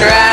try.